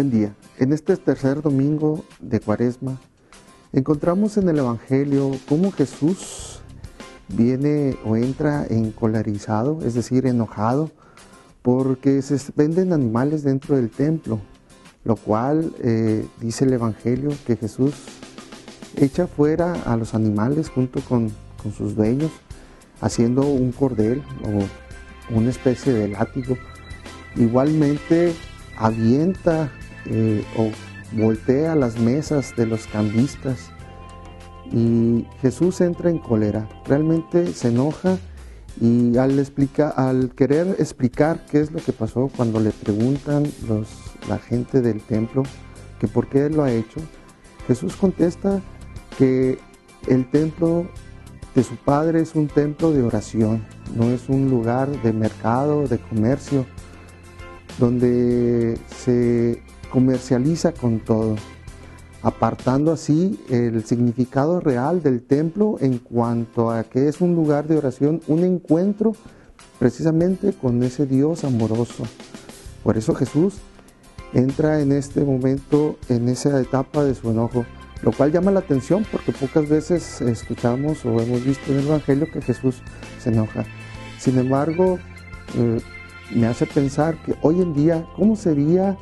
Buen día. En este tercer domingo de Cuaresma encontramos en el Evangelio cómo Jesús viene o entra encolarizado, es decir, enojado, porque se venden animales dentro del templo, lo cual eh, dice el Evangelio que Jesús echa fuera a los animales junto con, con sus dueños, haciendo un cordel o una especie de látigo. Igualmente avienta eh, o voltea las mesas de los cambistas y Jesús entra en cólera, realmente se enoja y al, al querer explicar qué es lo que pasó cuando le preguntan los, la gente del templo que por qué él lo ha hecho, Jesús contesta que el templo de su Padre es un templo de oración, no es un lugar de mercado, de comercio, donde se comercializa con todo, apartando así el significado real del templo en cuanto a que es un lugar de oración, un encuentro precisamente con ese Dios amoroso. Por eso Jesús entra en este momento, en esa etapa de su enojo, lo cual llama la atención porque pocas veces escuchamos o hemos visto en el Evangelio que Jesús se enoja. Sin embargo, eh, me hace pensar que hoy en día, ¿cómo sería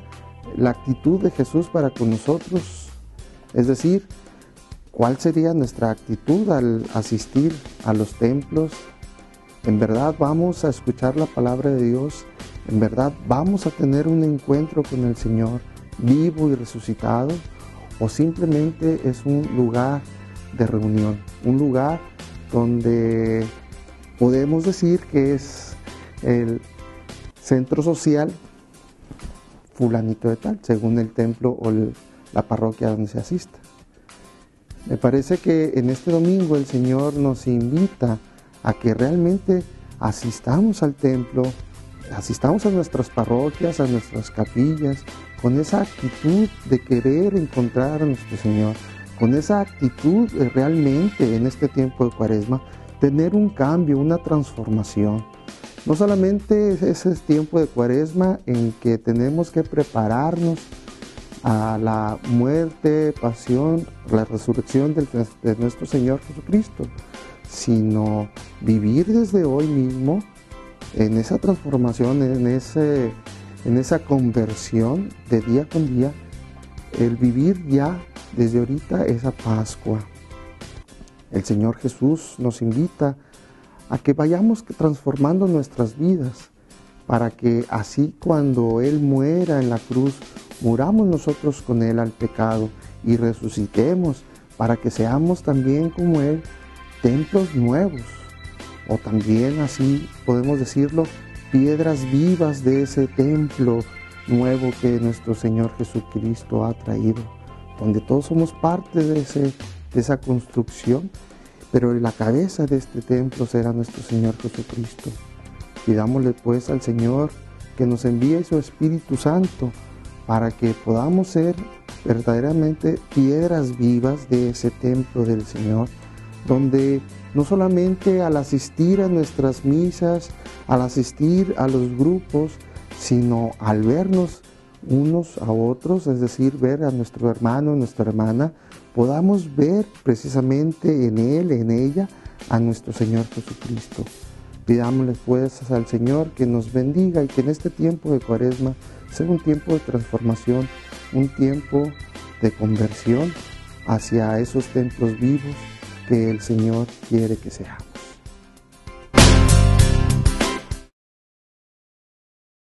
la actitud de Jesús para con nosotros? Es decir, ¿cuál sería nuestra actitud al asistir a los templos? ¿En verdad vamos a escuchar la palabra de Dios? ¿En verdad vamos a tener un encuentro con el Señor vivo y resucitado? ¿O simplemente es un lugar de reunión? Un lugar donde podemos decir que es el centro social fulanito de tal, según el templo o la parroquia donde se asista. Me parece que en este domingo el Señor nos invita a que realmente asistamos al templo, asistamos a nuestras parroquias, a nuestras capillas, con esa actitud de querer encontrar a nuestro Señor, con esa actitud de realmente en este tiempo de cuaresma, tener un cambio, una transformación. No solamente es ese tiempo de cuaresma en que tenemos que prepararnos a la muerte, pasión, la resurrección de nuestro Señor Jesucristo, sino vivir desde hoy mismo en esa transformación, en, ese, en esa conversión de día con día, el vivir ya desde ahorita esa Pascua. El Señor Jesús nos invita a que vayamos transformando nuestras vidas para que así cuando Él muera en la cruz, muramos nosotros con Él al pecado y resucitemos para que seamos también como Él templos nuevos. O también así podemos decirlo piedras vivas de ese templo nuevo que nuestro Señor Jesucristo ha traído, donde todos somos parte de, ese, de esa construcción pero la cabeza de este templo será nuestro Señor Jesucristo. Pidámosle pues al Señor que nos envíe su Espíritu Santo para que podamos ser verdaderamente piedras vivas de ese templo del Señor, donde no solamente al asistir a nuestras misas, al asistir a los grupos, sino al vernos unos a otros, es decir, ver a nuestro hermano, nuestra hermana, podamos ver precisamente en él, en ella, a nuestro Señor Jesucristo. Pidámosle pues al Señor que nos bendiga y que en este tiempo de cuaresma sea un tiempo de transformación, un tiempo de conversión hacia esos templos vivos que el Señor quiere que sea.